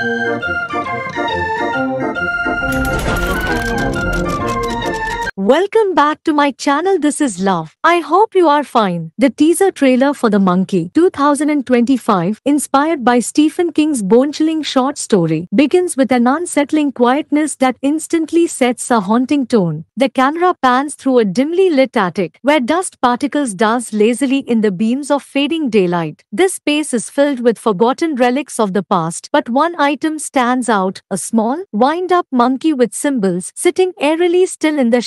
Thank you. Welcome back to my channel. This is Love. I hope you are fine. The teaser trailer for The Monkey 2025, inspired by Stephen King's bone-chilling short story, begins with an unsettling quietness that instantly sets a haunting tone. The camera pans through a dimly lit attic where dust particles dance lazily in the beams of fading daylight. This space is filled with forgotten relics of the past, but one item stands out, a small, wind-up monkey with cymbals sitting eerily still in the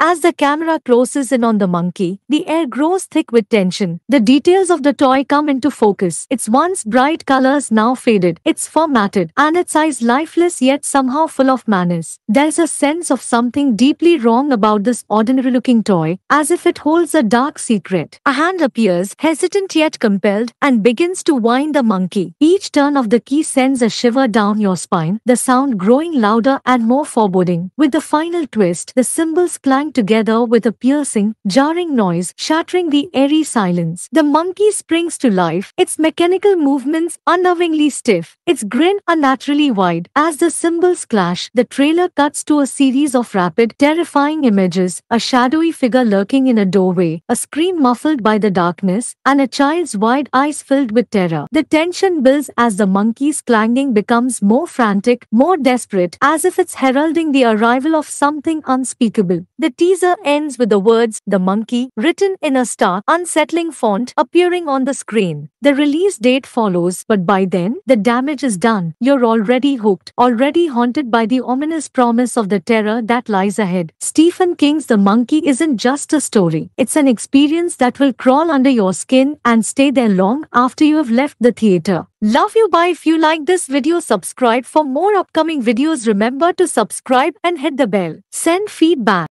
As the camera closes in on the monkey, the air grows thick with tension. The details of the toy come into focus. Its once bright colors now faded, its formatted, and its eyes lifeless yet somehow full of manners. There's a sense of something deeply wrong about this ordinary looking toy, as if it holds a dark secret. A hand appears, hesitant yet compelled, and begins to wind the monkey. Each turn of the key sends a shiver down your spine, the sound growing louder and more foreboding. With the final twist, the clang together with a piercing, jarring noise, shattering the airy silence. The monkey springs to life, its mechanical movements unnervingly stiff, its grin unnaturally wide. As the cymbals clash, the trailer cuts to a series of rapid, terrifying images, a shadowy figure lurking in a doorway, a scream muffled by the darkness, and a child's wide eyes filled with terror. The tension builds as the monkey's clanging becomes more frantic, more desperate, as if it's heralding the arrival of something unspeakable. The teaser ends with the words, The Monkey, written in a stark, unsettling font, appearing on the screen. The release date follows, but by then, the damage is done. You're already hooked, already haunted by the ominous promise of the terror that lies ahead. Stephen King's The Monkey isn't just a story, it's an experience that will crawl under your skin and stay there long after you have left the theater. Love you bye if you like this video subscribe for more upcoming videos remember to subscribe and hit the bell. Send feedback.